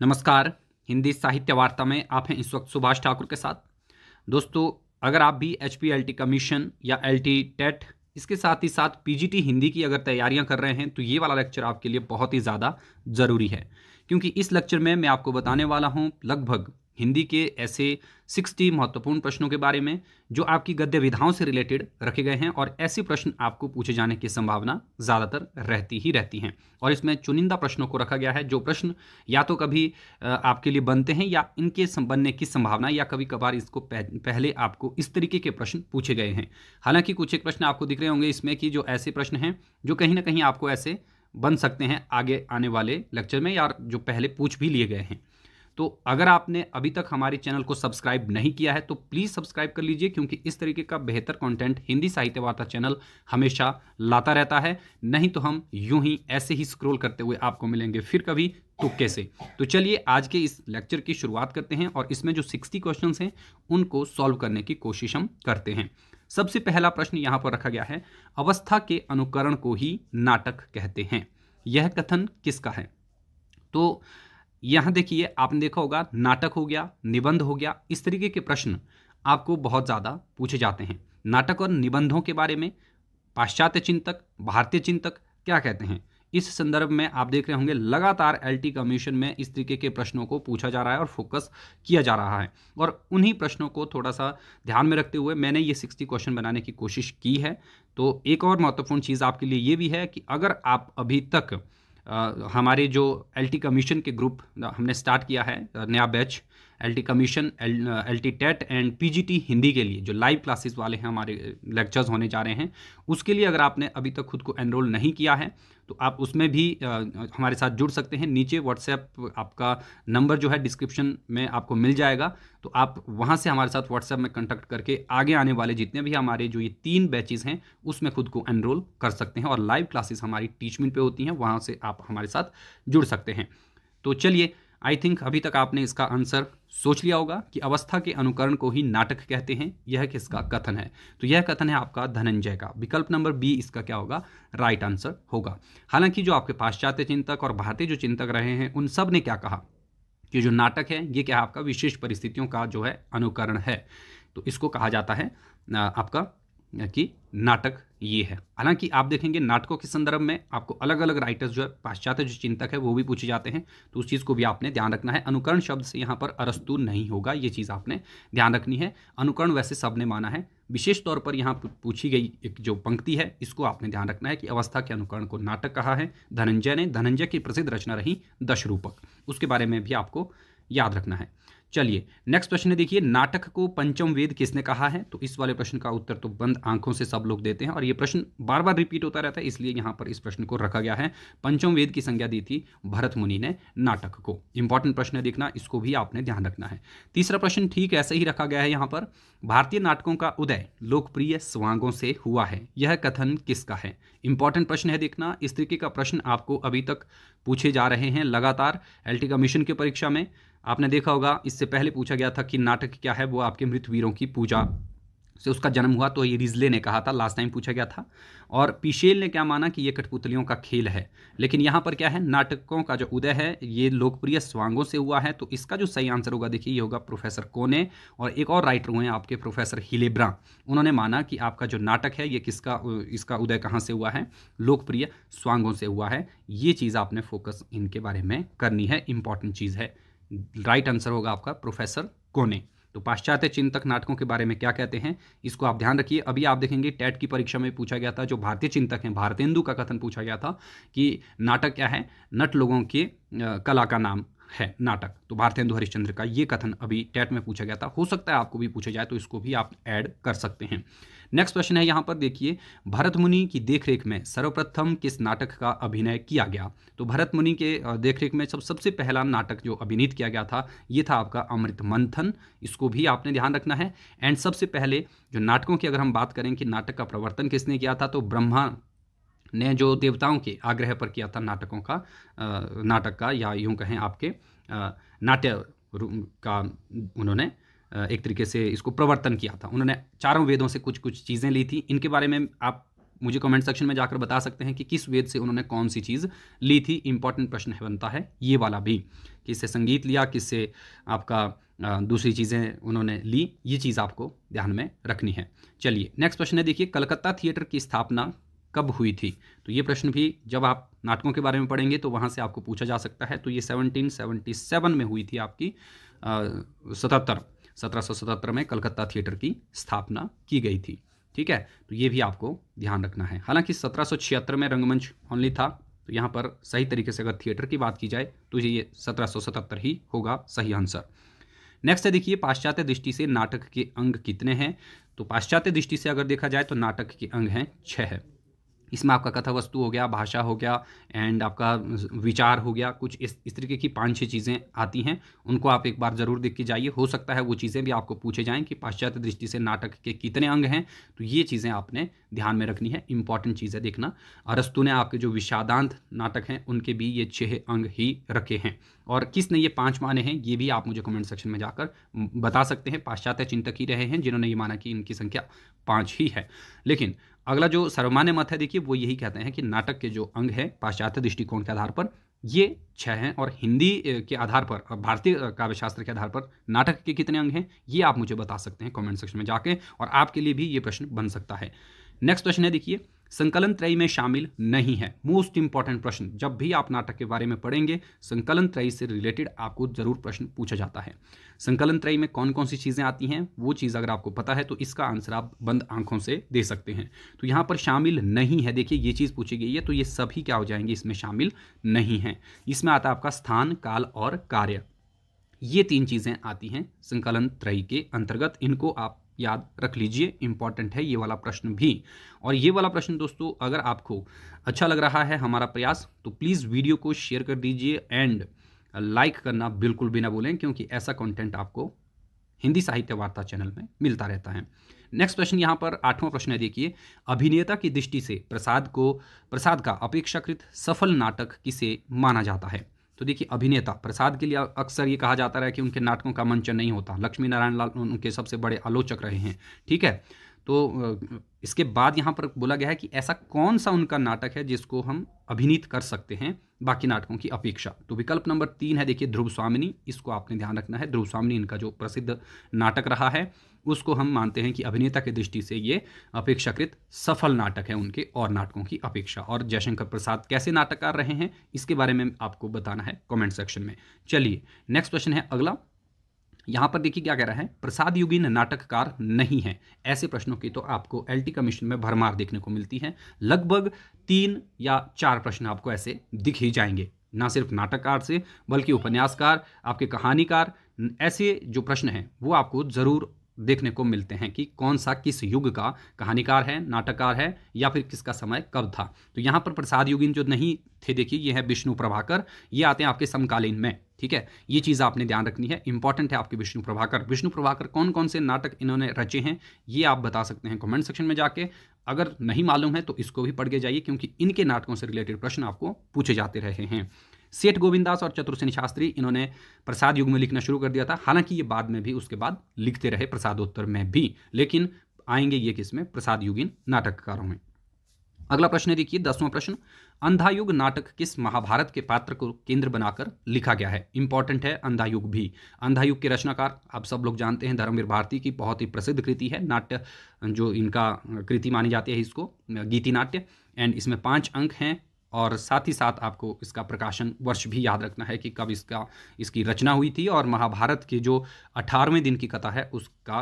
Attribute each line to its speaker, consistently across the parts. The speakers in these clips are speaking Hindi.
Speaker 1: नमस्कार, हिंदी साहित्य वार्ता में आप हैं इस वक्त सुभाष ठाकुर के साथ। दोस्तों, अगर आप भी एच पी कमीशन या एल टी टेट इसके साथ ही साथ पीजीटी हिंदी की अगर तैयारियाँ कर रहे हैं तो ये वाला लेक्चर आपके लिए बहुत ही ज़्यादा ज़रूरी है। क्योंकि इस लेक्चर में मैं आपको बताने वाला हूँ, लगभग हिंदी के ऐसे 60 महत्वपूर्ण प्रश्नों के बारे में, जो आपकी गद्य विधाओं से रिलेटेड रखे गए हैं और ऐसे प्रश्न आपको पूछे जाने की संभावना ज़्यादातर रहती ही रहती हैं। और इसमें चुनिंदा प्रश्नों को रखा गया है, जो प्रश्न या तो कभी आपके लिए बनते हैं या इनके बनने की संभावना या कभी कभार इसको पहले आपको इस तरीके के प्रश्न पूछे गए हैं। हालाँकि कुछ एक प्रश्न आपको दिख रहे होंगे इसमें कि जो ऐसे प्रश्न हैं, जो कहीं ना कहीं आपको ऐसे बन सकते हैं आगे आने वाले लेक्चर में या जो पहले पूछ भी लिए गए हैं। तो अगर आपने अभी तक हमारे चैनल को सब्सक्राइब नहीं किया है तो प्लीज़ सब्सक्राइब कर लीजिए, क्योंकि इस तरीके का बेहतर कंटेंट हिंदी साहित्य वार्ता चैनल हमेशा लाता रहता है। नहीं तो हम यूँ ही ऐसे ही स्क्रॉल करते हुए आपको मिलेंगे फिर कभी तुक्के से। तो चलिए आज के इस लेक्चर की शुरुआत करते हैं और इसमें जो सिक्सटी क्वेश्चन हैं, उनको सॉल्व करने की कोशिश हम करते हैं। सबसे पहला प्रश्न यहाँ पर रखा गया है, अवस्था के अनुकरण को ही नाटक कहते हैं। यह कथन किसका है? तो यहाँ देखिए, आपने देखा होगा, नाटक हो गया, निबंध हो गया, इस तरीके के प्रश्न आपको बहुत ज़्यादा पूछे जाते हैं। नाटक और निबंधों के बारे में पाश्चात्य चिंतक, भारतीय चिंतक क्या कहते हैं? इस संदर्भ में आप देख रहे होंगे, लगातार एलटी कमीशन में इस तरीके के प्रश्नों को पूछा जा रहा है और फोकस किया जा रहा है। और उन्हीं प्रश्नों को थोड़ा सा ध्यान में रखते हुए मैंने ये सिक्सटी क्वेश्चन बनाने की कोशिश की है। तो एक और महत्वपूर्ण चीज़ आपके लिए ये भी है कि अगर आप अभी तक हमारे जो एलटी कमीशन के ग्रुप हमने स्टार्ट किया है नया batch L T commission L T TET and P G T Hindi के लिए, जो लाइव क्लासेस वाले हैं हमारे लेक्चर्स होने जा रहे हैं, उसके लिए अगर आपने अभी तक खुद को एनरोल नहीं किया है तो आप उसमें भी हमारे साथ जुड़ सकते हैं। नीचे व्हाट्सएप आपका नंबर जो है डिस्क्रिप्शन में आपको मिल जाएगा। तो आप वहाँ से हमारे साथ व्हाट्सएप में कंटेक्ट करके आगे आने वाले जितने भी हमारे जो ये तीन बैचेज़ हैं, उसमें खुद को एनरोल कर सकते हैं और लाइव क्लासेस हमारी टीचमेंट पर होती हैं। वहाँ से आप हमारे साथ जुड़ सकते हैं। तो चलिए आई थिंक अभी तक आपने इसका आंसर सोच लिया होगा कि अवस्था के अनुकरण को ही नाटक कहते हैं, यह किसका कथन है? तो यह कथन है आपका धनंजय का। विकल्प नंबर बी इसका क्या होगा? राइट आंसर होगा। हालाँकि जो आपके पाश्चात्य चिंतक और भारतीय जो चिंतक रहे हैं, उन सबने क्या कहा? कि जो नाटक है, ये क्या आपका? विशेष परिस्थितियों का जो है अनुकरण है। तो इसको कहा जाता है आपका कि नाटक ये है। हालाँकि आप देखेंगे नाटकों के संदर्भ में आपको अलग अलग राइटर्स जो है, पाश्चात्य जो चिंतक है, वो भी पूछे जाते हैं। तो उस चीज़ को भी आपने ध्यान रखना है। अनुकरण शब्द से यहाँ पर अरस्तु नहीं होगा, ये चीज़ आपने ध्यान रखनी है। अनुकरण वैसे सबने माना है। विशेष तौर पर यहाँ पूछी गई एक जो पंक्ति है, इसको आपने ध्यान रखना है कि अवस्था के अनुकरण को नाटक कहा है। धनंजय ने, धनंजय की प्रसिद्ध रचना रही दशरूपक। उसके बारे में भी आपको याद रखना है। चलिए नेक्स्ट प्रश्न देखिए, नाटक को पंचम वेद किसने कहा है? तो इस वाले प्रश्न का उत्तर तो बंद आँखों से सब लोग देते हैं और ये प्रश्न बार बार रिपीट होता रहता है, इसलिए यहाँ पर इस प्रश्न को रखा गया है। पंचम वेद की संज्ञा दी थी भरत मुनि ने नाटक को। इंपॉर्टेंट प्रश्न है देखना, इसको भी आपने ध्यान रखना है। तीसरा प्रश्न ठीक ऐसे ही रखा गया है यहाँ पर, भारतीय नाटकों का उदय लोकप्रिय स्वांगों से हुआ है, यह कथन किसका है? इंपॉर्टेंट प्रश्न है देखना, इस तरीके का प्रश्न आपको अभी तक पूछे जा रहे हैं लगातार एल कमीशन की परीक्षा में। आपने देखा होगा, इससे पहले पूछा गया था कि नाटक क्या है, वो आपके मृत वीरों की पूजा से उसका जन्म हुआ तो ये रिजले ने कहा था लास्ट टाइम पूछा गया था। और पिशेल ने क्या माना कि ये कठपुतलियों का खेल है? लेकिन यहाँ पर क्या है, नाटकों का जो उदय है, ये लोकप्रिय स्वांगों से हुआ है तो इसका जो सही आंसर होगा, देखिए, ये होगा प्रोफेसर कोने और एक और राइटर हुए हैं आपके प्रोफेसर हिलेब्रा। उन्होंने माना कि आपका जो नाटक है, ये किसका, इसका उदय कहाँ से हुआ है? लोकप्रिय स्वांगों से हुआ है। ये चीज़ आपने फोकस इनके बारे में करनी है इंपॉर्टेंट चीज़ है। राइट आंसर होगा आपका प्रोफेसर कोने। तो पाश्चात्य चिंतक नाटकों के बारे में क्या कहते हैं, इसको आप ध्यान रखिए। अभी आप देखेंगे, टेट की परीक्षा में पूछा गया था, जो भारतीय चिंतक हैं, भारतेंदु का कथन पूछा गया था कि नाटक क्या है? नट लोगों के कला का नाम है, नाटक। तो भारतेंदु हरिश्चंद्र का ये कथन अभी टेट में पूछा गया था। हो सकता है आपको भी पूछा जाए तो इसको भी आप ऐड कर सकते हैं। नेक्स्ट क्वेश्चन है यहाँ पर, देखिए, भरत मुनि की देखरेख में सर्वप्रथम किस नाटक का अभिनय किया गया? तो भरत मुनि के देखरेख में सब, सबसे पहला नाटक जो अभिनीत किया गया था, ये था आपका अमृत मंथन। इसको भी आपने ध्यान रखना है। एंड सबसे पहले जो नाटकों की अगर हम बात करें कि नाटक का प्रवर्तन किसने किया था तो ब्रह्मा ने जो देवताओं के आग्रह पर किया था नाटकों का नाटक का, या यूँ कहें आपके नाट्य का उन्होंने एक तरीके से इसको प्रवर्तन किया था। उन्होंने चारों वेदों से कुछ कुछ चीज़ें ली थी। इनके बारे में आप मुझे कमेंट सेक्शन में जाकर बता सकते हैं कि किस वेद से उन्होंने कौन सी चीज़ ली थी। इंपॉर्टेंट प्रश्न है, बनता है ये वाला भी। किससे संगीत लिया, किससे आपका दूसरी चीज़ें उन्होंने ली, ये चीज़ आपको ध्यान में रखनी है। चलिए नेक्स्ट प्रश्न है, देखिए, कलकत्ता थिएटर की स्थापना कब हुई थी? तो ये प्रश्न भी जब आप नाटकों के बारे में पढ़ेंगे तो वहाँ से आपको पूछा जा सकता है। तो ये 1777 में हुई थी आपकी सतहत्तर। सत्रह सौ सतहत्तर में कलकत्ता थिएटर की स्थापना की गई थी। ठीक है? तो ये भी आपको ध्यान रखना है। हालाँकि सत्रह में रंगमंच ओनली था तो यहाँ पर सही तरीके से अगर थिएटर की बात की जाए तो ये सत्रह ही होगा सही आंसर। नेक्स्ट है, देखिए, पाश्चात्य दृष्टि से नाटक के अंग कितने हैं? तो पाश्चात्य दृष्टि से अगर देखा जाए तो नाटक के अंग हैं छः है इसमें आपका कथा वस्तु हो गया, भाषा हो गया एंड आपका विचार हो गया, कुछ इस इस तरीके की पाँच छह चीज़ें आती हैं, उनको आप एक बार ज़रूर देख के जाइए। हो सकता है वो चीज़ें भी आपको पूछे जाएँ कि पाश्चात्य दृष्टि से नाटक के कितने अंग हैं तो ये चीज़ें आपने ध्यान में रखनी है इंपॉर्टेंट चीज़ें देखना। अरस्तु ने आपके जो विषादांत नाटक हैं, उनके भी ये छः अंग ही रखे हैं। और किसने ये पाँच माने हैं, ये भी आप मुझे कमेंट सेक्शन में जाकर बता सकते हैं। पाश्चात्य चिंतक ही रहे हैं, जिन्होंने ये माना कि इनकी संख्या पाँच ही है। लेकिन अगला जो सर्वमान्य मत है, देखिए, वो यही कहते हैं कि नाटक के जो अंग है, पाश्चात्य दृष्टिकोण के आधार पर, ये छः हैं और हिंदी के आधार पर भारतीय काव्यशास्त्र के आधार पर नाटक के कितने अंग हैं, ये आप मुझे बता सकते हैं कमेंट सेक्शन में जाके और आपके लिए भी ये प्रश्न बन सकता है। नेक्स्ट क्वेश्चन है, देखिए संकलन त्रय में शामिल नहीं है। मोस्ट इंपॉर्टेंट प्रश्न, जब भी आप नाटक के बारे में पढ़ेंगे संकलन त्रय से रिलेटेड आपको ज़रूर प्रश्न पूछा जाता है। संकलन त्रय में कौन कौन सी चीज़ें आती हैं, वो चीज़ अगर आपको पता है तो इसका आंसर आप बंद आँखों से दे सकते हैं। तो यहाँ पर शामिल नहीं है। देखिए, ये चीज़ पूछी गई है तो ये सभी क्या हो जाएँगे, इसमें शामिल नहीं है। इसमें आता है आपका स्थान, काल और कार्य। ये तीन चीज़ें आती हैं संकलन त्रय के अंतर्गत। इनको आप याद रख लीजिए इंपॉर्टेंट है ये वाला प्रश्न भी। और ये वाला प्रश्न दोस्तों, अगर आपको अच्छा लग रहा है हमारा प्रयास तो प्लीज़ वीडियो को शेयर कर दीजिए एंड लाइक करना बिल्कुल भी ना भूलें, क्योंकि ऐसा कंटेंट आपको हिंदी साहित्य वार्ता चैनल में मिलता रहता है। नेक्स्ट प्रश्न यहाँ पर, आठवां प्रश्न है, देखिए। अभिनेता की दृष्टि से प्रसाद को, प्रसाद का अपेक्षाकृत सफल नाटक किसे माना जाता है? तो देखिए, अभिनेता, प्रसाद के लिए अक्सर ये कहा जाता है कि उनके नाटकों का मंचन नहीं होता। लक्ष्मी नारायण लाल उनके सबसे बड़े आलोचक रहे हैं, ठीक है? तो इसके बाद यहाँ पर बोला गया है कि ऐसा कौन सा उनका नाटक है जिसको हम अभिनीत कर सकते हैं बाकी नाटकों की अपेक्षा? तो विकल्प नंबर तीन है, देखिए, ध्रुव स्वामिनी, इसको आपने ध्यान रखना है। ध्रुव स्वामिनी इनका जो प्रसिद्ध नाटक रहा है। उसको हम मानते हैं कि अभिनेता की दृष्टि से ये अपेक्षाकृत सफल नाटक है उनके और नाटकों की अपेक्षा। और जयशंकर प्रसाद कैसे नाटककार रहे हैं, इसके बारे में आपको बताना है कमेंट सेक्शन में। चलिए, नेक्स्ट क्वेश्चन है अगला। यहाँ पर देखिए क्या कह रहा है, प्रसाद युगीन नाटककार नहीं है। ऐसे प्रश्नों की तो आपको एलटी कमीशन में भरमार देखने को मिलती है। लगभग तीन या चार प्रश्न आपको ऐसे दिख ही जाएँगे। ना सिर्फ़ नाटककार से, बल्कि उपन्यासकार, आपके कहानीकार, ऐसे जो प्रश्न हैं, वो आपको ज़रूर देखने को मिलते हैं कि कौन सा किस युग का कहानीकार है, नाटककार है, या फिर किसका समय कब था। तो यहाँ पर प्रसाद युगीन जो नहीं थे, देखिए, ये है विष्णु प्रभाकर। ये आते हैं आपके समकालीन में, ठीक है? ये चीज़ आपने ध्यान रखनी है इंपॉर्टेंट है आपके विष्णु प्रभाकर। विष्णु प्रभाकर कौन कौन से नाटक इन्होंने रचे हैं, ये आप बता सकते हैं कमेंट सेक्शन में जाके। अगर नहीं मालूम है तो इसको भी पढ़ के जाइए, क्योंकि इनके नाटकों से रिलेटेड प्रश्न आपको पूछे जाते रहे हैं। सेठ गोविंदास और चतुर्सेनी शास्त्री, इन्होंने प्रसाद युग में लिखना शुरू कर दिया था। हालाँकि ये बाद में भी, उसके बाद लिखते रहे प्रसादोत्तर में भी, लेकिन आएँगे ये किसमें? प्रसाद युगीन नाटककारों में। अगला प्रश्न देखिए, दसवां प्रश्न। अंधायुग नाटक किस महाभारत के पात्र को केंद्र बनाकर लिखा गया है? इंपॉर्टेंट है अंधायुग भी। अंधायुग के रचनाकार, आप सब लोग जानते हैं, धर्मवीर भारती की बहुत ही प्रसिद्ध कृति है, नाट्य, जो इनका कृति मानी जाती है इसको, गीति नाट्य। एंड इसमें पाँच अंक हैं। और साथ ही साथ आपको इसका प्रकाशन वर्ष भी याद रखना है कि कब इसका, इसकी रचना हुई थी और महाभारत के जो अठारहवें दिन की कथा है, उसका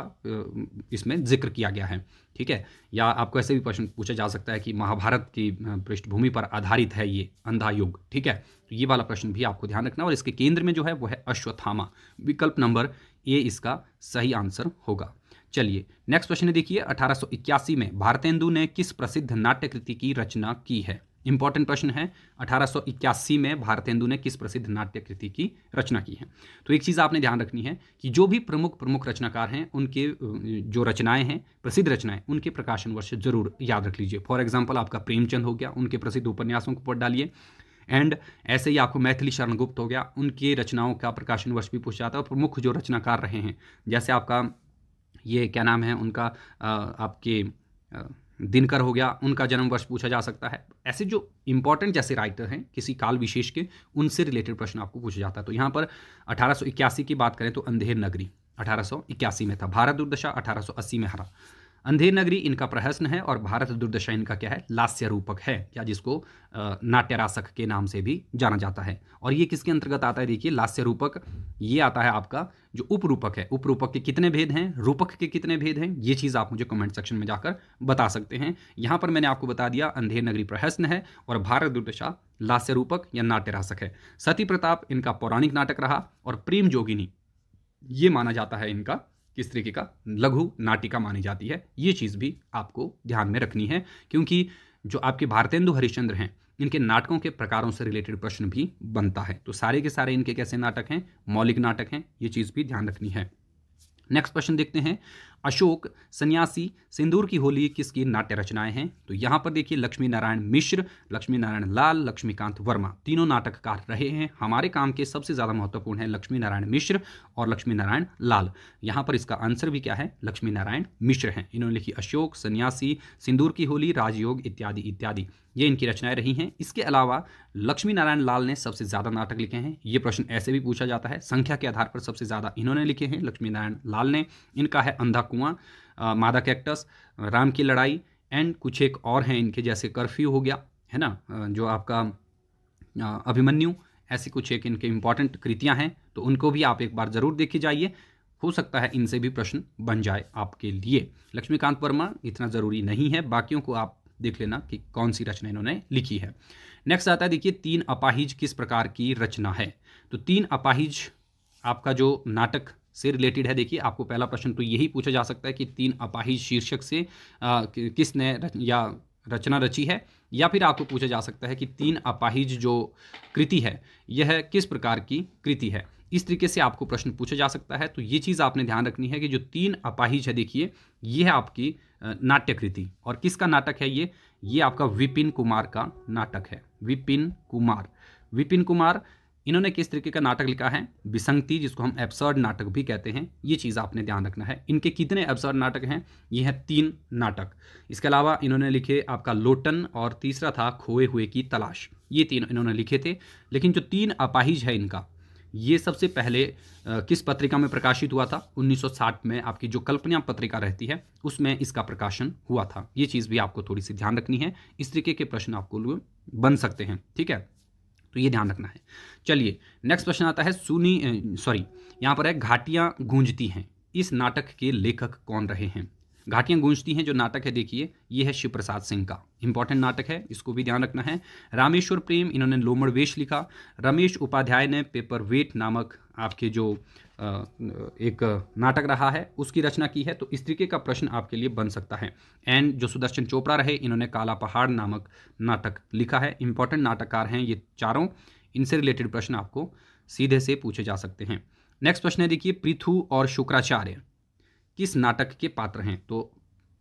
Speaker 1: इसमें ज़िक्र किया गया है। ठीक है? या आपको ऐसे भी प्रश्न पूछा जा सकता है कि महाभारत की पृष्ठभूमि पर आधारित है ये अंधा युग ठीक है? तो ये वाला प्रश्न भी आपको ध्यान रखना और इसके केंद्र में जो है वो है अश्वत्थामा। विकल्प नंबर ए इसका सही आंसर होगा। चलिए, नेक्स्ट क्वेश्चन देखिए। अठारह सौ इक्यासी में भारतेंदु ने किस प्रसिद्ध नाट्यकृति की रचना की है? इंपॉर्टेंट प्रश्न है, अठारह सौ इक्यासी में भारतेंदु ने किस प्रसिद्ध नाट्य कृति की रचना की है? तो एक चीज़ आपने ध्यान रखनी है कि जो भी प्रमुख प्रमुख रचनाकार हैं, उनके, जो रचनाएँ हैं, प्रसिद्ध रचनाएँ, उनके प्रकाशन वर्ष ज़रूर याद रख लीजिए। फॉर एग्ज़ाम्पल आपका प्रेमचंद हो गया, उनके प्रसिद्ध उपन्यासों को पढ़ डालिए। एंड ऐसे ही आपको मैथिली शरण गुप्त हो गया, उनके रचनाओं का प्रकाशन वर्ष भी पूछा जाता है और प्रमुख जो रचनाकार रहे हैं, जैसे आपका ये क्या नाम है, उनका आपके दिनकर हो गया, उनका जन्म वर्ष पूछा जा सकता है। ऐसे जो इंपॉर्टेंट जैसे राइटर हैं, किसी काल विशेष के, उनसे रिलेटेड प्रश्न आपको पूछा जाता है। तो यहाँ पर अठारह सौ इक्यासी की बात करें तो अंधेर नगरी, अठारह सौ इक्यासी में था। भारत दुर्दशा, अठारह सौ अस्सी में हरा। अंधेर नगरी इनका प्रहसन है और भारत दुर्दशा इनका क्या है? लास्य रूपक है, या जिसको नाट्यरासक के नाम से भी जाना जाता है। और ये किसके अंतर्गत आता है? देखिए, लास्य रूपक, ये आता है आपका जो उपरूपक है। उपरूपक के कितने भेद हैं? रूपक के कितने भेद हैं? ये चीज़ आप मुझे कमेंट सेक्शन में जाकर बता सकते हैं। यहाँ पर मैंने आपको बता दिया, अंधेर नगरी प्रहसन है और भारत दुर्दशा लास्य रूपक या नाट्यरासक है। सती प्रताप इनका पौराणिक नाटक रहा और प्रेम जोगिनी, ये माना जाता है इनका किस तरीके का लघु नाटिका मानी जाती है, ये चीज़ भी आपको ध्यान में रखनी है, क्योंकि जो आपके भारतेंदु हरिश्चंद्र हैं, इनके नाटकों के प्रकारों से रिलेटेड प्रश्न भी बनता है। तो सारे के सारे इनके कैसे नाटक हैं? मौलिक नाटक हैं, ये चीज़ भी ध्यान रखनी है। नेक्स्ट क्वेश्चन देखते हैं अशोक, सन्यासी, सिंदूर की होली किसकी नाट्य रचनाएँ हैं? तो यहाँ पर देखिए लक्ष्मी नारायण मिश्र लक्ष्मी नारायण लाल, लक्ष्मीकांत वर्मा। तीनों नाटककार रहे हैं। हमारे काम के सबसे ज़्यादा महत्वपूर्ण है लक्ष्मी नारायण मिश्र और लक्ष्मी नारायण लाल। यहाँ पर इसका आंसर भी क्या है? लक्ष्मी नारायण मिश्र हैं। इन्होंने लिखी अशोक, सन्यासी, सिंदूर की होली, राजयोग इत्यादि इत्यादि। ये इनकी रचनाएँ रही हैं। इसके अलावा लक्ष्मी नारायण लाल ने सबसे ज़्यादा नाटक लिखे हैं। ये प्रश्न ऐसे भी पूछा जाता है, संख्या के आधार पर सबसे ज़्यादा इन्होंने लिखे हैं। लक्ष्मी नारायण लाल ने, इनका है अंधा कुआँ मादा कैक्टस, राम की लड़ाई, एंड कुछ एक और हैं इनके जैसे कर्फ्यू हो गया, है ना? जो आपका अभिमन्यु, ऐसी कुछ एक इनके इंपॉर्टेंट कृतियाँ हैं तो उनको भी आप एक बार ज़रूर देखी जाइए। हो सकता है इनसे भी प्रश्न बन जाए आपके लिए। लक्ष्मीकांत वर्मा, इतना ज़रूरी नहीं है, बाकियों को आप देख लेना कि कौन सी रचना इन्होंने लिखी है। नेक्स्ट आता है देखिए तीन अपाहिज किस प्रकार की रचना है? तो तीन अपाहिज आपका जो नाटक से रिलेटेड है देखिए आपको पहला प्रश्न तो यही पूछा जा सकता है कि तीन अपाहिज शीर्षक से आ, किसने रच, या रचना रची है या फिर आपको पूछा जा सकता है कि तीन अपाहिज जो कृति है यह किस प्रकार की कृति है? इस तरीके से आपको प्रश्न पूछा जा सकता है। तो ये चीज़ आपने ध्यान रखनी है कि जो तीन अपाहिज है, देखिए, ये है आपकी नाट्यकृति। और किसका नाटक है ये? ये आपका विपिन कुमार का नाटक है। विपिन कुमार। विपिन कुमार, इन्होंने किस तरीके का नाटक लिखा है? विसंगति, जिसको हम एब्सर्ड नाटक भी कहते हैं। ये चीज़ आपने ध्यान रखना है। इनके कितने एब्सर्ड नाटक हैं? ये हैं तीन नाटक। इसके अलावा इन्होंने लिखे आपका लोटन और तीसरा था खोए हुए की तलाश। ये तीन इन्होंने लिखे थे। लेकिन जो तीन अपाहिज है इनका ये सबसे पहले किस पत्रिका में प्रकाशित हुआ था? 1960 में आपकी जो कल्पना पत्रिका रहती है, उसमें इसका प्रकाशन हुआ था। ये चीज़ भी आपको थोड़ी सी ध्यान रखनी है। इस तरीके के प्रश्न आपको बन सकते हैं, ठीक है? तो ये ध्यान रखना है। चलिए नेक्स्ट प्रश्न आता है, सुनी सॉरी यहाँ पर है, घाटियाँ गूंजती हैं। इस नाटक के लेखक कौन रहे हैं? घाटियाँ गूंजती हैं, जो नाटक है, देखिए, ये है शिव प्रसाद सिंह का। इंपॉर्टेंट नाटक है, इसको भी ध्यान रखना है। रामेश्वर प्रेम, इन्होंने लोमड़ वेश लिखा। रमेश उपाध्याय ने पेपर वेट नामक आपके जो एक नाटक रहा है, उसकी रचना की है तो इस तरीके का प्रश्न आपके लिए बन सकता है। एंड जो सुदर्शन चोपड़ा रहे, इन्होंने काला पहाड़ नामक नाटक लिखा है। इंपॉर्टेंट नाटककार हैं ये चारों। इनसे रिलेटेड प्रश्न आपको सीधे से पूछे जा सकते हैं। नेक्स्ट प्रश्न है, देखिए, पृथु और शुक्राचार्य। किस नाटक के पात्र हैं? तो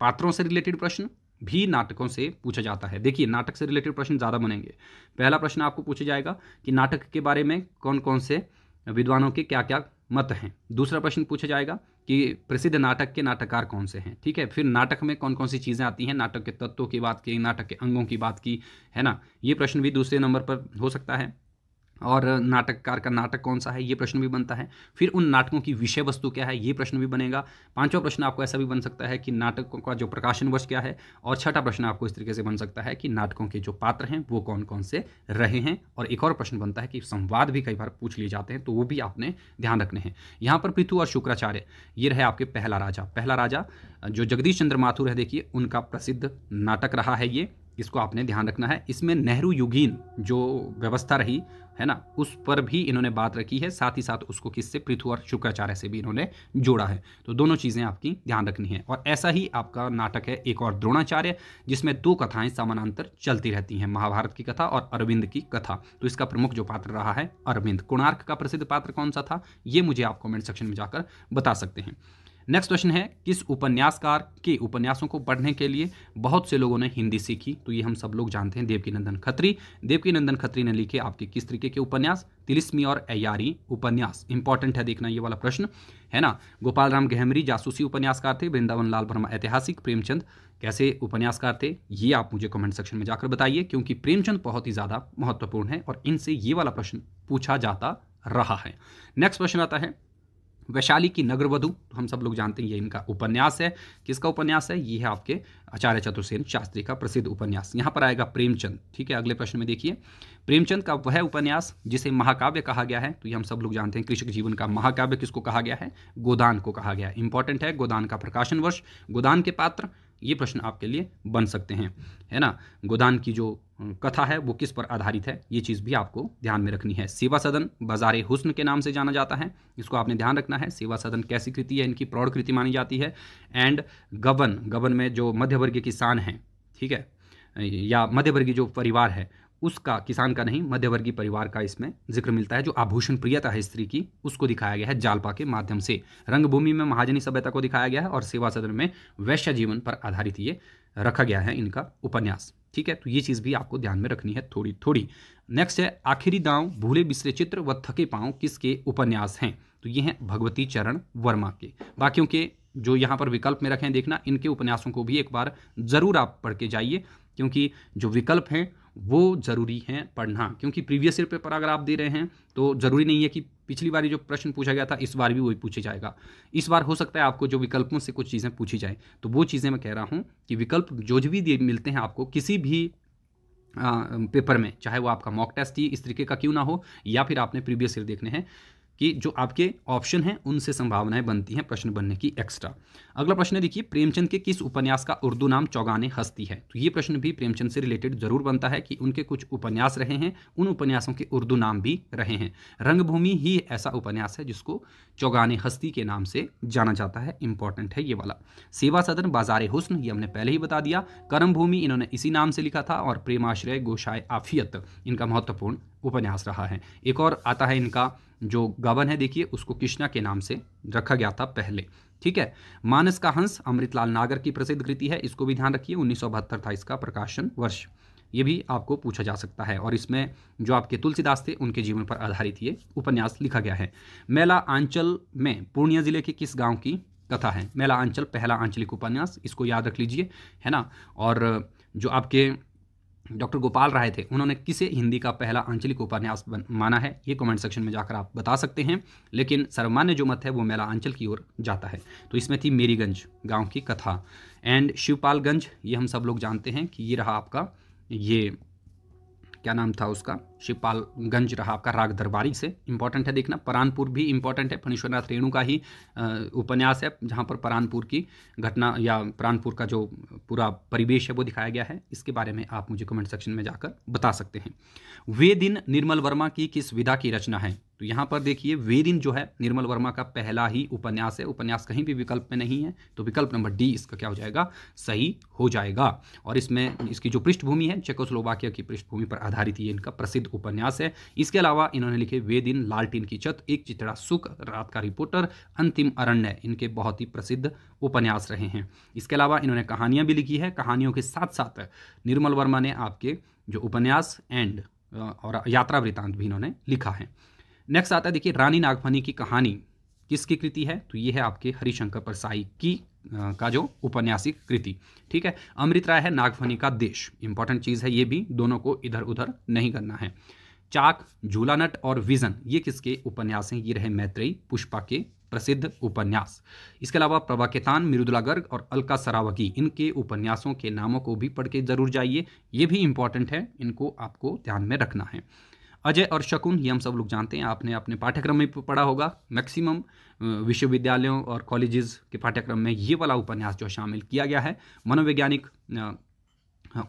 Speaker 1: पात्रों से रिलेटेड प्रश्न, भी नाटकों से पूछा जाता है। देखिए, नाटक से रिलेटेड प्रश्न ज़्यादा बनेंगे। पहला प्रश्न आपको पूछा जाएगा कि नाटक के बारे में कौन कौन से विद्वानों के क्या क्या मत हैं? दूसरा प्रश्न पूछा जाएगा कि प्रसिद्ध नाटक के नाटककार कौन से हैं? ठीक है, फिर नाटक में कौन कौन सी चीज़ें आती हैं? नाटक के तत्वों की बात की, नाटक के अंगों की बात की, है ना? ये प्रश्न भी दूसरे नंबर पर हो सकता है। और नाटककार का नाटक कौन सा है, ये प्रश्न भी बनता है। फिर उन नाटकों की विषय वस्तु क्या है, ये प्रश्न भी बनेगा। पांचवा प्रश्न आपको ऐसा भी बन सकता है कि नाटकों का जो प्रकाशन वर्ष क्या है, और छठा प्रश्न आपको इस तरीके से बन सकता है कि नाटकों के जो पात्र हैं, वो कौन कौन से रहे हैं। और एक और प्रश्न बनता है कि संवाद भी कई बार पूछ लिए जाते हैं तो वो भी आपने ध्यान रखने हैं। यहाँ पर पृथु और शुक्राचार्य, ये रहे आपके पहला राजा। पहला राजा, जो जगदीश चंद्र माथुर है, देखिए, उनका प्रसिद्ध नाटक रहा है ये। इसको आपने ध्यान रखना है। इसमें नेहरू युगीन जो व्यवस्था रही, है ना, उस पर भी इन्होंने बात रखी है। साथ ही साथ उसको किससे? पृथु और शुक्राचार्य से भी इन्होंने जोड़ा है। तो दोनों चीज़ें आपकी ध्यान रखनी है। और ऐसा ही आपका नाटक है एक और द्रोणाचार्य, जिसमें दो कथाएँ समानांतर चलती रहती हैं, महाभारत की कथा और अरविंद की कथा। तो इसका प्रमुख जो पात्र रहा है, अरविंद। कोणार्क का प्रसिद्ध पात्र कौन सा था? ये मुझे आप कॉमेंट सेक्शन में जाकर बता सकते हैं। नेक्स्ट क्वेश्चन है, किस उपन्यासकार के उपन्यासों को पढ़ने के लिए बहुत से लोगों ने हिंदी सीखी? तो ये हम सब लोग जानते हैं देवकी नंदन खत्री। देवकी नंदन खत्री ने लिखे आपके किस तरीके के उपन्यास? तिलिस्मी और अयारी उपन्यास। इंपॉर्टेंट है देखना ये वाला प्रश्न। है ना? गोपाल राम गहमरी जासूसी उपन्यासकार थे, वृंदावन लाल वर्मा ऐतिहासिक, प्रेमचंद कैसे उपन्यासकार थे? ये आप मुझे कमेंट सेक्शन में जाकर बताइए, क्योंकि प्रेमचंद बहुत ही ज़्यादा महत्वपूर्ण है और इनसे ये वाला प्रश्न पूछा जाता रहा है। नेक्स्ट प्रश्न आता है वैशाली की नगरवधु, हम सब लोग जानते हैं, ये इनका उपन्यास है। किसका उपन्यास है? ये है आपके आचार्य चतुर्सेन शास्त्री का प्रसिद्ध उपन्यास। यहाँ पर आएगा प्रेमचंद, ठीक है? अगले प्रश्न में देखिए। प्रेमचंद का वह उपन्यास, जिसे महाकाव्य कहा गया है तो ये हम सब लोग जानते हैं, कृषक जीवन का महाकाव्य किसको कहा गया है? गोदान को कहा गया। है इंपॉर्टेंट है, गोदान का प्रकाशन वर्ष, गोदान के पात्र ये प्रश्न आपके लिए बन सकते हैं, है ना? गोदान की जो कथा है वो किस पर आधारित है, ये चीज़ भी आपको ध्यान में रखनी है। सेवा सदन बाज़ार हुस्न के नाम से जाना जाता है, इसको आपने ध्यान रखना है। सेवा सदन कैसी कृति है, इनकी प्रौढ़ कृति मानी जाती है। एंड गबन गबन में जो मध्यवर्गीय किसान हैं, ठीक है? या मध्यवर्गीय जो परिवार है उसका, किसान का नहीं, मध्यवर्गीय परिवार का इसमें ज़िक्र मिलता है, जो आभूषण प्रियता है स्त्री की, उसको दिखाया गया है जालपा के माध्यम से। रंगभूमि में महाजनी सभ्यता को दिखाया गया है और सेवा सदन में वैश्य जीवन पर आधारित ये रखा गया है इनका उपन्यास। ठीक है तो ये चीज़ भी आपको ध्यान में रखनी है थोड़ी थोड़ी नेक्स्ट है, आखिरी दांव, भूले बिसरे चित्र व थके पाँव किसके उपन्यास हैं? तो ये हैं भगवती चरण वर्मा के। बाकियों के जो यहाँ पर विकल्प में रखें देखना, इनके उपन्यासों को भी एक बार ज़रूर आप पढ़ के जाइए, क्योंकि जो विकल्प हैं वो ज़रूरी है पढ़ना। क्योंकि प्रीवियस ईयर पेपर अगर आप दे रहे हैं तो ज़रूरी नहीं है कि पिछली बार जो प्रश्न पूछा गया था, इस बार भी वही पूछा जाएगा। इस बार हो सकता है आपको जो विकल्पों से कुछ चीज़ें पूछी जाए। तो वो चीज़ें मैं कह रहा हूँ कि विकल्प जो भी मिलते हैं आपको, किसी भी पेपर में, चाहे वो आपका मॉक टेस्ट ही इस तरीके का क्यों ना हो, या फिर आपने प्रीवियस ईयर देखने हैं कि जो आपके ऑप्शन हैं, उनसे संभावनाएँ बनती हैं प्रश्न बनने की एक्स्ट्रा अगला प्रश्न देखिए, प्रेमचंद के किस उपन्यास का उर्दू नाम चौगाने हस्ती है? तो ये प्रश्न भी प्रेमचंद से रिलेटेड ज़रूर बनता है कि उनके कुछ उपन्यास रहे हैं, उन उपन्यासों के उर्दू नाम भी रहे हैं। रंगभूमि ही ऐसा उपन्यास है जिसको चौगाने हस्ती के नाम से जाना जाता है इंपॉर्टेंट है ये वाला। सेवा सदन बाज़ार हुस्न, ये हमने पहले ही बता दिया। कर्म भूमि इन्होंने इसी नाम से लिखा था और प्रेमाश्रय गोशाय आफियत, इनका महत्वपूर्ण उपन्यास रहा है। एक और आता है इनका जो गबन है, देखिए, उसको कृष्णा के नाम से रखा गया था पहले। ठीक है? मानस का हंस अमृतलाल नागर की प्रसिद्ध कृति है, इसको भी ध्यान रखिए, उन्नीस सौ बहत्तर था इसका प्रकाशन वर्ष। ये भी आपको पूछा जा सकता है और इसमें जो आपके तुलसीदास थे, उनके जीवन पर आधारित ये उपन्यास लिखा गया है। मेला आंचल में पूर्णिया ज़िले के किस गाँव की कथा है? मेला आंचल, पहला आंचलिक उपन्यास, इसको याद रख लीजिए, है ना? और जो आपके डॉक्टर गोपाल राय थे। उन्होंने किसे हिंदी का पहला आंचलिक उपन्यास माना है, ये कमेंट सेक्शन में जाकर आप बता सकते हैं, लेकिन सर्वमान्य जो मत है, वो मेला आंचल की ओर जाता है। तो इसमें थी मेरीगंज, गाँव की कथा। एंड शिवपालगंज, ये हम सब लोग जानते हैं कि ये रहा आपका, ये क्या नाम था उसका? शिवपालगंज रहा आपका राग दरबारी से। इंपॉर्टेंट है देखना। परानपुर भी इंपॉर्टेंट है। फणीश्वरनाथ रेणु का ही उपन्यास है, जहाँ पर परानपुर की घटना या परानपुर का जो पूरा परिवेश है वो दिखाया गया है। इसके बारे में आप मुझे कमेंट सेक्शन में जाकर बता सकते हैं। वे दिन निर्मल वर्मा की किस विधा की रचना है? तो यहाँ पर देखिए वे दिन जो है, निर्मल वर्मा का पहला ही उपन्यास है। उपन्यास कहीं भी विकल्प में नहीं है तो विकल्प नंबर डी इसका क्या हो जाएगा? सही हो जाएगा। और इसमें इसकी जो पृष्ठभूमि है, चेकोस्लोवाकिया की पृष्ठभूमि पर आधारित ये इनका प्रसिद्ध उपन्यास है। इसके अलावा इन्होंने लिखे वे दिन लालटीन की छत, एक चित्रा सुख, रात का रिपोर्टर, अंतिम अरण्य, इनके बहुत ही प्रसिद्ध उपन्यास रहे हैं। इसके अलावा इन्होंने कहानियाँ भी लिखी है। कहानियों के साथ साथ निर्मल वर्मा ने आपके जो उपन्यास एंड और यात्रा वृतांत भी इन्होंने लिखा है। नेक्स्ट आता है, देखिए, रानी नागफनी की कहानी। किसकी कृति है? तो ये है आपके हरिशंकर परसाई की का जो उपन्यासिक कृति। ठीक है? अमृत राय है नागफनी का देश। इंपॉर्टेंट चीज़ है ये भी, दोनों को इधर उधर नहीं करना है। चाक, झूलानट और विजन, ये किसके उपन्यास हैं? ये रहे मैत्रेयी पुष्पा के प्रसिद्ध उपन्यास। इसके अलावा प्रभाकेतान मृदुला गर्ग और अलका सरावगी, इनके उपन्यासों के नामों को भी पढ़ के ज़रूर जाइए। ये भी इंपॉर्टेंट है, इनको आपको ध्यान में रखना है। अजय और शकुन, ये हम सब लोग जानते हैं, आपने अपने पाठ्यक्रम में पढ़ा होगा। मैक्सिमम विश्वविद्यालयों और कॉलेजेस के पाठ्यक्रम में ये वाला उपन्यास जो शामिल किया गया है, मनोवैज्ञानिक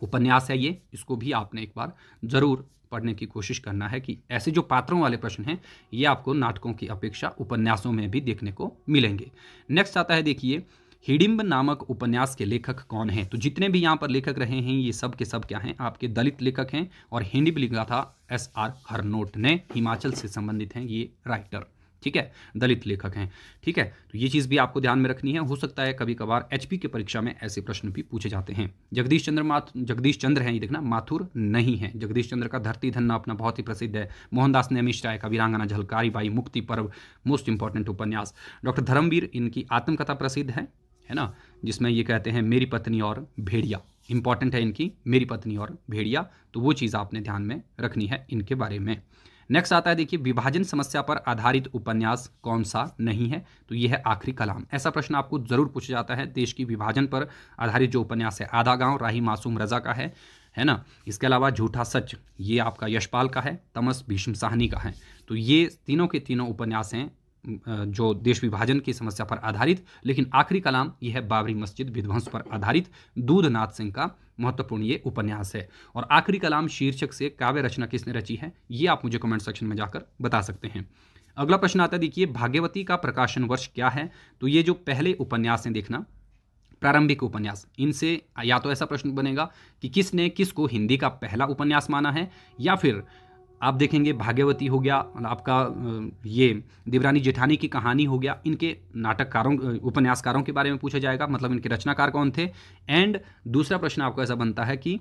Speaker 1: उपन्यास है ये, इसको भी आपने एक बार ज़रूर पढ़ने की कोशिश करना है कि ऐसे जो पात्रों वाले प्रश्न हैं, ये आपको नाटकों की अपेक्षा उपन्यासों में भी देखने को मिलेंगे। नेक्स्ट आता है, देखिए हिडिम्ब नामक उपन्यास के लेखक कौन हैं? तो जितने भी यहाँ पर लेखक रहे हैं, ये सब के सब क्या हैं? आपके दलित लेखक हैं और हिडिम्ब लिखा था एस आर हरनोट ने, हिमाचल से संबंधित हैं ये राइटर ठीक है? दलित लेखक हैं। ठीक है? तो ये चीज़ भी आपको ध्यान में रखनी है। हो सकता है कभी कभार एचपी के परीक्षा में ऐसे प्रश्न भी पूछे जाते हैं। जगदीश चंद्र माथ जगदीश चंद्र हैं ये देखना, माथुर नहीं है। जगदीश चंद्र का धरती धन्ना अपना बहुत ही प्रसिद्ध है। मोहनदास नेमिश राय का वीरांगना झलकारी बाई, मुक्ति पर्व मोस्ट इंपॉर्टेंट उपन्यास। डॉक्टर धर्मवीर, इनकी आत्मकथा प्रसिद्ध है। है ना, जिसमें ये कहते हैं, मेरी पत्नी और भेड़िया। इंपॉर्टेंट है इनकी, मेरी पत्नी और भेड़िया। तो वो चीज़ आपने ध्यान में रखनी है इनके बारे में। नेक्स्ट आता है, देखिए, विभाजन समस्या पर आधारित उपन्यास कौन सा नहीं है? तो ये है आखिरी कलाम। ऐसा प्रश्न आपको ज़रूर पूछा जाता है, देश की विभाजन पर आधारित जो उपन्यास है, आधा गाँव, राही मासूम रजा का है है ना? इसके अलावा झूठा सच, ये आपका यशपाल का है, तमस भीष्म साहनी का है। तो ये तीनों के तीनों उपन्यास हैं जो देश विभाजन की समस्या पर आधारित, लेकिन आखिरी कलाम यह है बाबरी मस्जिद विध्वंस पर आधारित, दूधनाथ सिंह का महत्वपूर्ण ये उपन्यास है। और आखिरी कलाम शीर्षक से काव्य रचना किसने रची है, ये आप मुझे कमेंट सेक्शन में जाकर बता सकते हैं। अगला प्रश्न आता है, देखिए, भाग्यवती का प्रकाशन वर्ष क्या है? तो ये जो पहले उपन्यास हैं, देखना, प्रारंभिक उपन्यास, इनसे या तो ऐसा प्रश्न बनेगा कि किसने किसको हिंदी का पहला उपन्यास माना है, या फिर आप देखेंगे भाग्यवती हो गया, आपका ये देवरानी जेठानी की कहानी हो गया। इनके नाटककारों, उपन्यासकारों के बारे में पूछा जाएगा मतलब इनके रचनाकार कौन थे? एंड दूसरा प्रश्न आपको ऐसा बनता है कि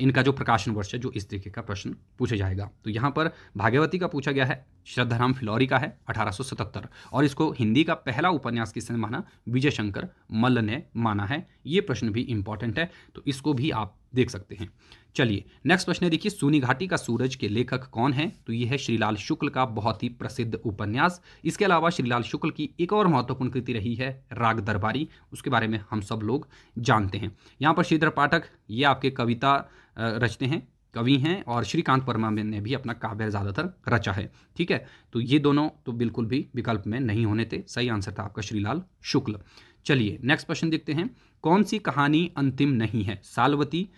Speaker 1: इनका जो प्रकाशन वर्ष है, जो इस तरीके का प्रश्न पूछा जाएगा। तो यहाँ पर भाग्यवती का पूछा गया है, श्रद्धाराम फिलौरी का है, अठारह सौ सतहत्तर। और इसको हिंदी का पहला उपन्यास किसने माना? विजय शंकर मल्ल ने माना है। ये प्रश्न भी इंपॉर्टेंट है तो इसको भी आप देख सकते हैं। चलिए नेक्स्ट प्रश्न है, देखिए, सोनी घाटी का सूरज के लेखक कौन है? तो ये है श्रीलाल शुक्ल का बहुत ही प्रसिद्ध उपन्यास। इसके अलावा श्रीलाल शुक्ल की एक और महत्वपूर्ण कृति रही है, राग दरबारी। उसके बारे में हम सब लोग जानते हैं। यहाँ पर श्रीधर पाठक, ये आपके कविता रचते हैं, कवि हैं और श्रीकांत वर्मा ने भी अपना काव्य ज़्यादातर रचा है, ठीक है? तो ये दोनों तो बिल्कुल भी विकल्प में नहीं होने थे। सही आंसर था आपका श्रीलाल शुक्ल। चलिए नेक्स्ट क्वेश्चन देखते हैं, कौन सी कहानी अंतिम नहीं है? सालवती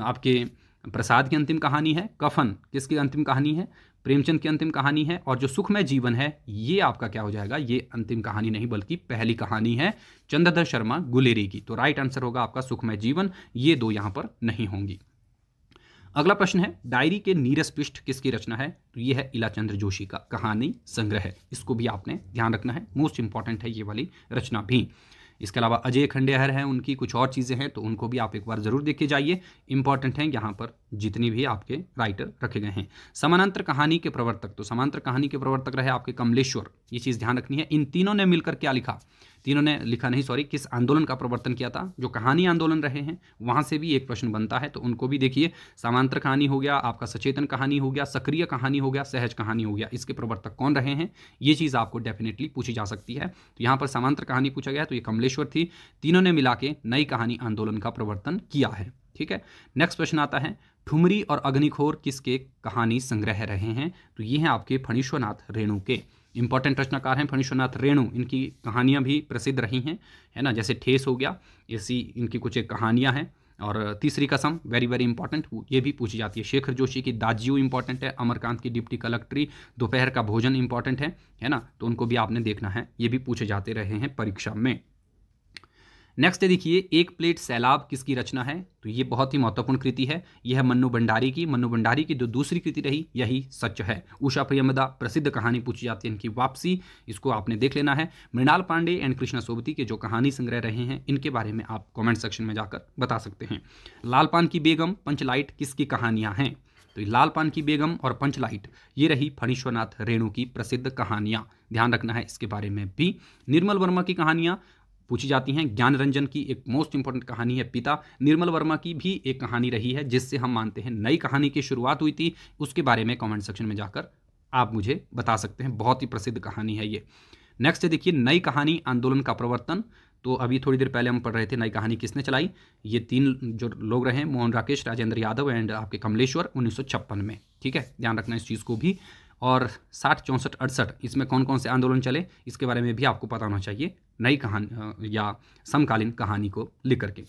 Speaker 1: आपके प्रसाद की अंतिम कहानी है, कफन किसकी अंतिम कहानी है, प्रेमचंद की अंतिम कहानी है, और जो सुखमय जीवन है, ये आपका क्या हो जाएगा, ये अंतिम कहानी नहीं बल्कि पहली कहानी है, चंद्रधर शर्मा गुलेरी की। तो राइट आंसर होगा आपका सुखमय जीवन, ये दो यहाँ पर नहीं होंगी। अगला प्रश्न है, डायरी के नीरस पृष्ठ किसकी रचना है? तो ये है इलाचंद्र जोशी का कहानी संग्रह। इसको भी आपने ध्यान रखना है मोस्ट इंपॉर्टेंट है ये वाली रचना भी। इसके अलावा अजय खंडेहर हैं, उनकी कुछ और चीज़ें हैं तो उनको भी आप एक बार ज़रूर देख जाइए। इंपॉर्टेंट हैं, यहाँ पर जितनी भी आपके राइटर रखे गए हैं। समानांतर कहानी के प्रवर्तक तो समांतर कहानी के प्रवर्तक रहे आपके कमलेश्वर। ये चीज़ ध्यान रखनी है। इन तीनों ने मिलकर क्या लिखा? तीनों ने लिखा नहीं सॉरी किस आंदोलन का प्रवर्तन किया था? जो कहानी आंदोलन रहे हैं, वहाँ से भी एक प्रश्न बनता है तो उनको भी देखिए। समांतर कहानी हो गया, आपका सचेतन कहानी हो गया, सक्रिय कहानी हो गया, सहज कहानी हो गया। इसके प्रवर्तक कौन रहे हैं? ये चीज़ आपको डेफिनेटली पूछी जा सकती है। तो यहाँ पर समांतर कहानी पूछा गया तो ये कमलेश्वर थी। तीनों ने मिला नई कहानी आंदोलन का प्रवर्तन किया है, ठीक है? नेक्स्ट प्रश्न आता है, ठुमरी और अग्निखोर किसके कहानी संग्रह रहे हैं? तो ये हैं आपके फणीश्वरनाथ रेणु के। इंपॉर्टेंट रचनाकार हैं फणीश्वरनाथ रेणु, इनकी कहानियाँ भी प्रसिद्ध रही हैं, है ना? जैसे ठेस हो गया, ऐसी इनकी कुछ एक कहानियाँ हैं। और तीसरी कसम वेरी वेरी इंपॉर्टेंट ये भी पूछी जाती है, शेखर जोशी की दाजियो इंपॉर्टेंट है, अमरकांत की डिप्टी कलेक्ट्री, दोपहर का भोजन इंपॉर्टेंट है है ना? तो उनको भी आपने देखना है, ये भी पूछे जाते रहे हैं परीक्षा में। नेक्स्ट देखिए, एक प्लेट सैलाब किसकी रचना है? तो ये बहुत ही महत्वपूर्ण कृति है। यह है मन्नू भंडारी की। मन्नू भंडारी की जो दूसरी कृति रही, यही सच है। उषा प्रियमदा प्रसिद्ध कहानी पूछी जाती है इनकी वापसी। इसको आपने देख लेना है। मृणाल पांडे एंड कृष्णा सोबती के जो कहानी संग्रह रहे हैं, इनके बारे में आप कॉमेंट सेक्शन में जाकर बता सकते हैं। लालपान की बेगम, पंचलाइट किसकी कहानियाँ हैं? तो लालपान की बेगम और पंचलाइट, ये रही फणीश्वरनाथ रेणु की प्रसिद्ध कहानियाँ। ध्यान रखना है इसके बारे में भी। निर्मल वर्मा की कहानियाँ पूछी जाती हैं। ज्ञान रंजन की एक मोस्ट इंपॉर्टेंट कहानी है पिता। निर्मल वर्मा की भी एक कहानी रही है, जिससे हम मानते हैं नई कहानी की शुरुआत हुई थी। उसके बारे में कमेंट सेक्शन में जाकर आप मुझे बता सकते हैं। बहुत ही प्रसिद्ध कहानी है ये। नेक्स्ट देखिए, नई कहानी आंदोलन का प्रवर्तन। तो अभी थोड़ी देर पहले हम पढ़ रहे थे नई कहानी किसने चलाई? ये तीन जो लोग रहे मोहन राकेश, राजेंद्र यादव एंड आपके कमलेश्वर, उन्नीस सौ छप्पन में। ठीक है? ध्यान रखना इस चीज़ को भी। और साठ, चौंसठ, अड़सठ, इसमें कौन कौन से आंदोलन चले? इसके बारे में भी आपको पता होना चाहिए। नई कहानी या समकालीन कहानी को लिख करके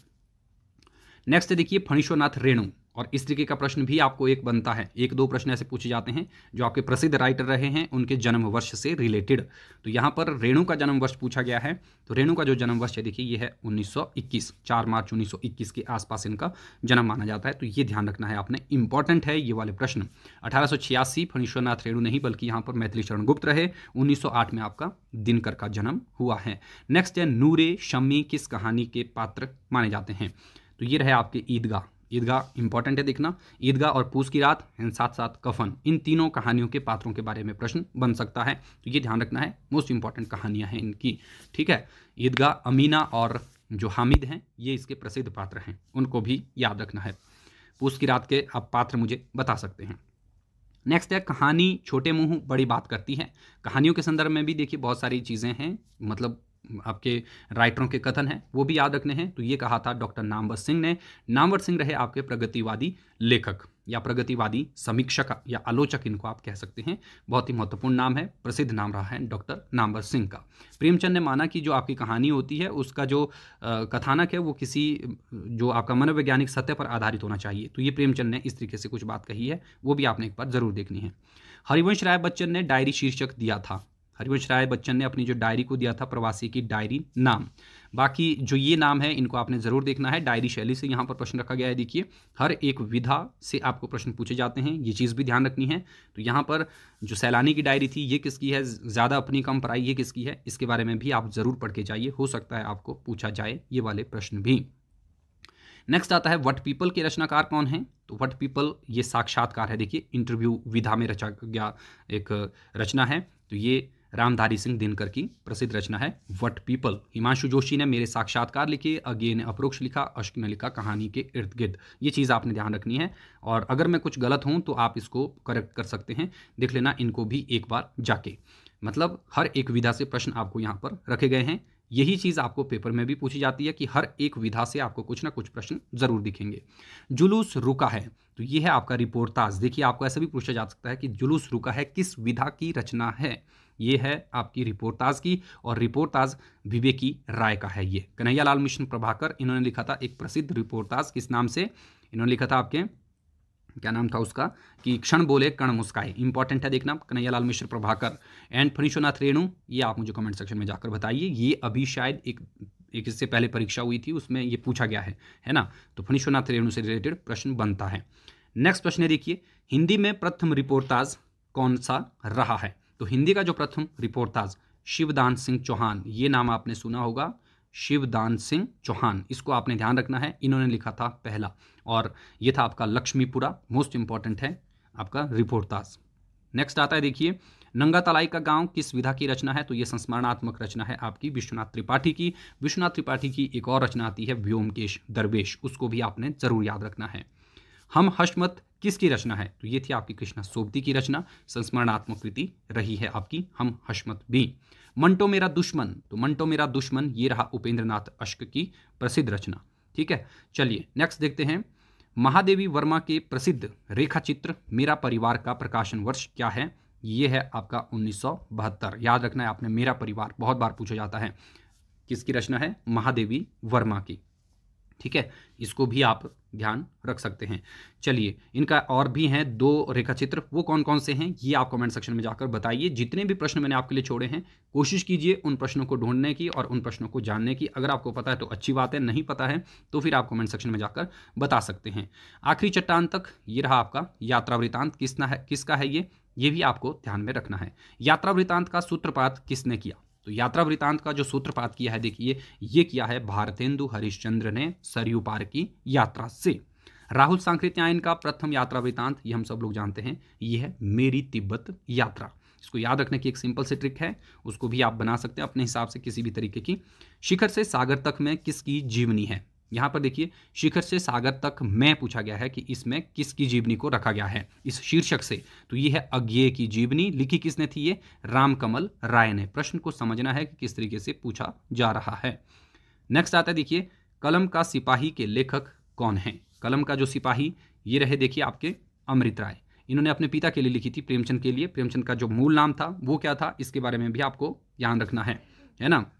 Speaker 1: नेक्स्ट देखिए फणीश्वरनाथ रेणु। और इस तरीके का प्रश्न भी आपको एक बनता है। एक दो प्रश्न ऐसे पूछे जाते हैं, जो आपके प्रसिद्ध राइटर रहे हैं, उनके जन्म वर्ष से रिलेटेड तो यहाँ पर रेणु का जन्म वर्ष पूछा गया है। तो रेणु का जो जन्म वर्ष है, देखिए ये है 1921 4 मार्च 1921 के आसपास इनका जन्म माना जाता है। तो ये ध्यान रखना है आपने इंपॉर्टेंट है ये वाले प्रश्न। अठारह सौ छियासी फणीश्वरनाथ रेणु नहीं, बल्कि यहाँ पर मैथिली शरण गुप्त रहे, उन्नीस सौ आठ में आपका दिनकर का जन्म हुआ है। नेक्स्ट है नूरे शमी किस कहानी के पात्र माने जाते हैं? तो ये रहे आपके ईदगाह। ईदगाह इंपॉर्टेंट है देखना। ईदगाह और पूस की रात एंड साथ साथ कफन, इन तीनों कहानियों के पात्रों के बारे में प्रश्न बन सकता है। तो ये ध्यान रखना है मोस्ट इंपॉर्टेंट कहानियाँ हैं इनकी। ठीक है? ईदगाह अमीना और जो हामिद हैं, ये इसके प्रसिद्ध पात्र हैं। उनको भी याद रखना है। पूस की रात के आप पात्र मुझे बता सकते हैं। नेक्स्ट है, कहानी छोटे मुँह, बड़ी बात करती है। कहानियों के संदर्भ में भी देखिए, बहुत सारी चीज़ें हैं। मतलब आपके राइटरों के कथन हैं, वो भी याद रखने हैं। तो ये कहा था डॉक्टर नामवर सिंह ने। नामवर सिंह रहे आपके प्रगतिवादी लेखक या प्रगतिवादी समीक्षक या आलोचक, इनको आप कह सकते हैं। बहुत ही महत्वपूर्ण नाम है, प्रसिद्ध नाम रहा है डॉक्टर नामवर सिंह का। प्रेमचंद ने माना कि जो आपकी कहानी होती है, उसका जो कथानक है, वो किसी, जो आपका मनोवैज्ञानिक सत्य पर आधारित होना चाहिए। तो ये प्रेमचंद ने इस तरीके से कुछ बात कही है, वो भी आपने एक बार ज़रूर देखनी है। हरिवंश राय बच्चन ने डायरी शीर्षक दिया था। हरिवंश राय बच्चन ने अपनी जो डायरी को दिया था, प्रवासी की डायरी नाम। बाकी जो ये नाम है, इनको आपने ज़रूर देखना है। डायरी शैली से यहाँ पर प्रश्न रखा गया है, देखिए। हर एक विधा से आपको प्रश्न पूछे जाते हैं, ये चीज़ भी ध्यान रखनी है। तो यहाँ पर जो सैलानी की डायरी थी, ये किसकी है? ज़्यादा अपनी कम पढ़ाई ये किसकी है? इसके बारे में भी आप ज़रूर पढ़ के जाइए, हो सकता है आपको पूछा जाए ये वाले प्रश्न भी। नेक्स्ट आता है, वट पीपल के रचनाकार कौन है? तो वट पीपल ये साक्षात्कार है, देखिए, इंटरव्यू विधा में रचा गया एक रचना है। तो ये रामधारी सिंह दिनकर की प्रसिद्ध रचना है वट पीपल। हिमांशु जोशी ने मेरे साक्षात्कार लिखे अगे ने अप्रोक्ष लिखा, अश्क ने लिखा, कहानी के इर्द गिर्द। ये चीज़ आपने ध्यान रखनी है और अगर मैं कुछ गलत हूँ तो आप इसको करेक्ट कर सकते हैं। देख लेना इनको भी एक बार जाके। मतलब हर एक विधा से प्रश्न आपको यहाँ पर रखे गए हैं। यही चीज़ आपको पेपर में भी पूछी जाती है कि हर एक विधा से आपको कुछ ना कुछ प्रश्न ज़रूर दिखेंगे। जुलूस रुका है तो ये है आपका रिपोर्टाज देखिए, आपको ऐसा भी पूछा जा सकता है कि जुलूस रुका है किस विधा की रचना है? ये है आपकी रिपोर्टाज की और रिपोर्टाज विवेकी राय का है ये। कन्हैयालाल मिश्र प्रभाकर, इन्होंने लिखा था एक प्रसिद्ध रिपोर्टाज किस नाम से? इन्होंने लिखा था आपके, क्या नाम था उसका? कि क्षण बोले, कण मुस्काए। इंपॉर्टेंट है देखना कन्हैयालाल मिश्र प्रभाकर। एंड फणीश्वरनाथ रेणु, ये आप मुझे कमेंट सेक्शन में जाकर बताइए। ये अभी शायद एक एक इससे पहले परीक्षा हुई थी, उसमें ये पूछा गया है है ना? तो फणीश्वरनाथ रेणु से रिलेटेड प्रश्न बनता है। नेक्स्ट प्रश्न देखिए, हिंदी में प्रथम रिपोर्टाज कौन सा रहा है? तो हिंदी का जो प्रथम रिपोर्टाज शिवदान सिंह चौहान, ये नाम आपने सुना होगा। शिवदान सिंह चौहान, इसको आपने ध्यान रखना है, इन्होंने लिखा था पहला। और ये था आपका लक्ष्मीपुरा मोस्ट इंपॉर्टेंट है आपका रिपोर्टाज। नेक्स्ट आता है देखिए, नंगा तलाई का गाँव किस विधा की रचना है? तो ये संस्मरणात्मक रचना है आपकी विश्वनाथ त्रिपाठी की। विश्वनाथ त्रिपाठी की एक और रचना आती है व्योमकेश दरवेश, उसको भी आपने ज़रूर याद रखना है। हम हशमत किसकी रचना है? तो ये थी आपकी कृष्णा सोबती की रचना, संस्मरणात्मक कृति रही है आपकी हम हशमत भी। मंटो मेरा दुश्मन तो मंटो मेरा दुश्मन, ये रहा उपेंद्र नाथ अश्क की प्रसिद्ध रचना, ठीक है? चलिए नेक्स्ट देखते हैं। महादेवी वर्मा के प्रसिद्ध रेखा चित्र मेरा परिवार का प्रकाशन वर्ष क्या है? ये है आपका उन्नीस सौ बहत्तर। याद रखना है आपने मेरा परिवार, बहुत बार पूछा जाता है, किसकी रचना है? महादेवी वर्मा की। ठीक है? इसको भी आप ध्यान रख सकते हैं। चलिए, इनका और भी हैं दो रेखा चित्र वो कौन कौन से हैं, ये आप कमेंट सेक्शन में जाकर बताइए। जितने भी प्रश्न मैंने आपके लिए छोड़े हैं, कोशिश कीजिए उन प्रश्नों को ढूँढने की और उन प्रश्नों को जानने की। अगर आपको पता है तो अच्छी बात है, नहीं पता है तो फिर आप कमेंट सेक्शन में जाकर बता सकते हैं। आखिरी चट्टान तक ये रहा आपका यात्रा वृतांत किसना है, किसका है ये? ये भी आपको ध्यान में रखना है। यात्रा वृतांत का सूत्रपात किसने किया? तो यात्रा वृतांत का जो सूत्रपात किया है, देखिए, ये किया है भारतेंदु हरिश्चंद्र ने सरयू पार की यात्रा से। राहुल सांकृत्यायन का प्रथम यात्रा वृतांत ये हम सब लोग जानते हैं, ये है मेरी तिब्बत यात्रा। इसको याद रखने की एक सिंपल सी ट्रिक है, उसको भी आप बना सकते हैं अपने हिसाब से किसी भी तरीके की। शिखर से सागर तक में किसकी जीवनी है? यहाँ पर देखिए, शिखर से सागर तक मैं पूछा गया है कि इसमें किसकी जीवनी को रखा गया है? इस शीर्षक से। तो ये है अज्ञे की जीवनी, लिखी किसने थी ये? रामकमल राय ने। प्रश्न को समझना है कि किस तरीके से पूछा जा रहा है। नेक्स्ट आता है, देखिए, कलम का सिपाही के लेखक कौन है? कलम का जो सिपाही, ये रहे देखिए आपके अमृत राय। इन्होंने अपने पिता के लिए लिखी थी, प्रेमचंद के लिए। प्रेमचंद का जो मूल नाम था, वो क्या था? इसके बारे में भी आपको ध्यान रखना है। है ना?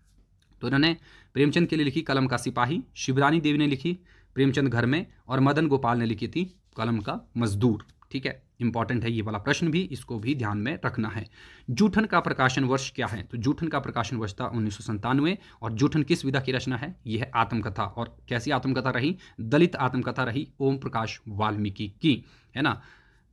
Speaker 1: तो इन्होंने प्रेमचंद के लिए लिखी कलम का सिपाही, शिवरानी देवी ने लिखी प्रेमचंद घर में और मदन गोपाल ने लिखी थी कलम का मजदूर। ठीक है? इंपॉर्टेंट है ये वाला प्रश्न भी, इसको भी ध्यान में रखना है। जूठन का प्रकाशन वर्ष क्या है? तो जूठन का प्रकाशन वर्ष था उन्नीस और जूठन किस विधा की रचना है? यह है आत्मकथा और कैसी आत्मकथा रही? दलित आत्मकथा रही ओम प्रकाश वाल्मीकि की। है ना?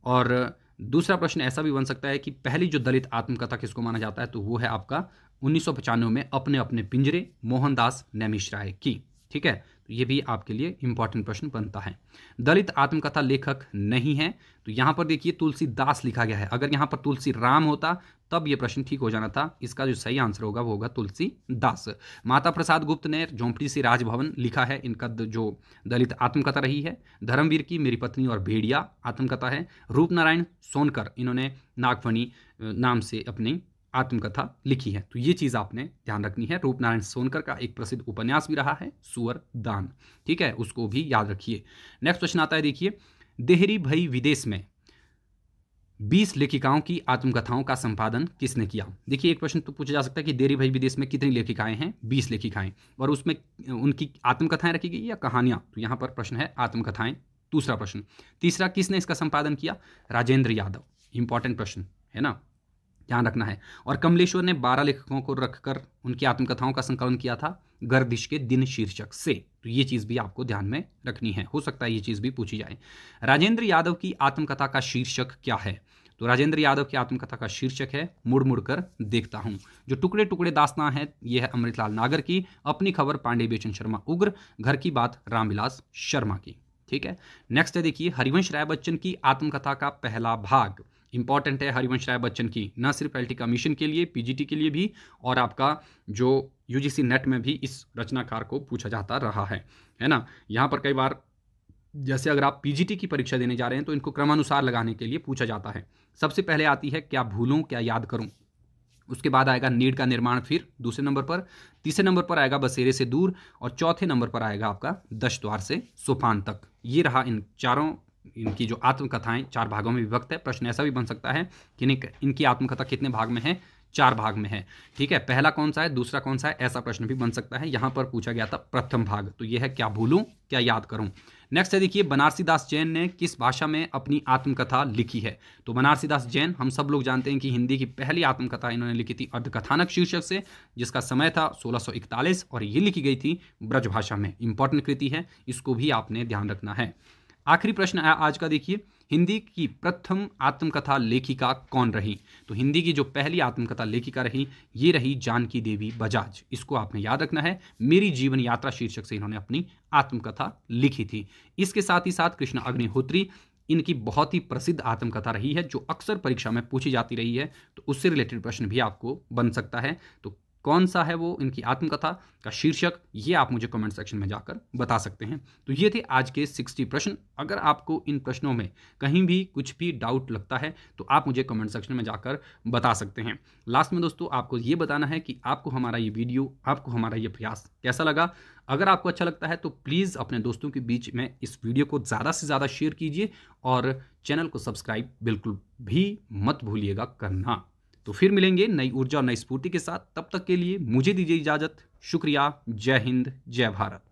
Speaker 1: और दूसरा प्रश्न ऐसा भी बन सकता है कि पहली जो दलित आत्मकथा किसको माना जाता है? तो वो है आपका उन्नीस में अपने अपने पिंजरे मोहनदास नैमिश राय की। ठीक है? तो ये भी आपके लिए इंपॉर्टेंट प्रश्न बनता है। दलित आत्मकथा लेखक नहीं है। तो यहाँ पर देखिए तुलसीदास लिखा गया है। अगर यहाँ पर तुलसी राम होता, तब ये प्रश्न ठीक हो जाना था। इसका जो सही आंसर होगा, वो होगा तुलसी दास माता प्रसाद गुप्त ने झोंपड़ी से राजभवन लिखा है। इनका जो दलित आत्मकथा रही है, धर्मवीर की मेरी पत्नी और भेड़िया आत्मकथा है। रूपनारायण सोनकर, इन्होंने नागफणी नाम से अपनी आत्मकथा लिखी है। तो ये चीज़ आपने ध्यान रखनी है। रूपनारायण सोनकर का एक प्रसिद्ध उपन्यास भी रहा है, सुअर दान। ठीक है? उसको भी याद रखिए। नेक्स्ट क्वेश्चन आता है, देखिए। देहरी भई विदेश में बीस लेखिकाओं की आत्मकथाओं का संपादन किसने किया? देखिए, एक प्रश्न तो पूछा जा सकता है कि देरी भई विदेश में कितनी लेखिकाएँ हैं? बीस लेखिकाएँ। और उसमें उनकी आत्मकथाएँ रखी गई या कहानियाँ? तो यहाँ पर प्रश्न है, आत्मकथाएँ। दूसरा प्रश्न, तीसरा किसने इसका संपादन किया? राजेंद्र यादव। इंपॉर्टेंट प्रश्न, है ना? ध्यान रखना है। और कमलेश्वर ने बारह लेखकों को रखकर उनकी आत्मकथाओं का संकलन किया था गर्दिश के दिन शीर्षक से। तो ये चीज़ भी आपको ध्यान में रखनी है। हो सकता है ये चीज़ भी पूछी जाए। राजेंद्र यादव की आत्मकथा का शीर्षक क्या है? तो राजेंद्र यादव की आत्मकथा का शीर्षक है मुड़ मुड़ कर देखता हूँ। जो टुकड़े टुकड़े दास्तां है यह है अमृतलाल नागर की, अपनी खबर पांडे बेचन शर्मा उग्र, घर की बात रामविलास शर्मा की। ठीक है? नेक्स्ट है देखिए, हरिवंश राय बच्चन की आत्मकथा का पहला भाग। इंपॉर्टेंट है हरिवंश राय बच्चन की, न सिर्फ़ एल कमीशन के लिए पीजीटी के लिए भी और आपका जो यूजीसी नेट में भी इस रचनाकार को पूछा जाता रहा है है ना? यहाँ पर कई बार जैसे अगर आप पीजीटी की परीक्षा देने जा रहे हैं तो इनको क्रमानुसार लगाने के लिए पूछा जाता है। सबसे पहले आती है, क्या भूलूं, क्या याद करूँ? उसके बाद आएगा नीड का निर्माण फिर, दूसरे नंबर पर, तीसरे नंबर पर आएगा बसेरे से दूर और चौथे नंबर पर आएगा आपका दश द्वार से सोपान तक। ये रहा इन चारों इनकी जो आत्मकथाएँ चार भागों में विभक्त है, प्रश्न ऐसा भी बन सकता है कि इनकी आत्मकथा कितने भाग में है? चार भाग में है। ठीक है, पहला कौन सा है, दूसरा कौन सा है, ऐसा प्रश्न भी बन सकता है। यहाँ पर पूछा गया था प्रथम भाग तो यह है क्या भूलूं, क्या याद करूँ? नेक्स्ट है देखिए, बनारसी दास जैन ने किस भाषा में अपनी आत्मकथा लिखी है? तो बनारसी दास जैन, हम सब लोग जानते हैं कि हिंदी की पहली आत्मकथा इन्होंने लिखी थी अर्धकथानक शीर्षक से, जिसका समय था 1641 और ये लिखी गई थी ब्रज भाषा में। इंपॉर्टेंट कृति है, इसको भी आपने ध्यान रखना है। आखिरी प्रश्न आज का, देखिए। हिंदी की प्रथम आत्मकथा लेखिका कौन रही? तो हिंदी की जो पहली आत्मकथा लेखिका रही, ये रही जानकी देवी बजाज। इसको आपने याद रखना है, मेरी जीवन यात्रा शीर्षक से इन्होंने अपनी आत्मकथा लिखी थी। इसके साथ ही साथ कृष्ण अग्निहोत्री, इनकी बहुत ही प्रसिद्ध आत्मकथा रही है, जो अक्सर परीक्षा में पूछी जाती रही है तो उससे रिलेटेड प्रश्न भी आपको बन सकता है। तो कौन सा है वो, इनकी आत्मकथा का शीर्षक, ये आप मुझे कमेंट सेक्शन में जाकर बता सकते हैं। तो ये थे आज के 60 प्रश्न। अगर आपको इन प्रश्नों में कहीं भी कुछ भी डाउट लगता है तो आप मुझे कमेंट सेक्शन में जाकर बता सकते हैं। लास्ट में दोस्तों, आपको ये बताना है कि आपको हमारा ये वीडियो आपको हमारा ये प्रयास कैसा लगा? अगर आपको अच्छा लगता है तो प्लीज़ अपने दोस्तों के बीच में इस वीडियो को ज़्यादा से ज़्यादा शेयर कीजिए और चैनल को सब्सक्राइब बिल्कुल भी मत भूलिएगा करना। तो फिर मिलेंगे नई ऊर्जा और नई स्फूर्ति के साथ। तब तक के लिए मुझे दीजिए इजाज़त। शुक्रिया। जय हिंद। जय भारत।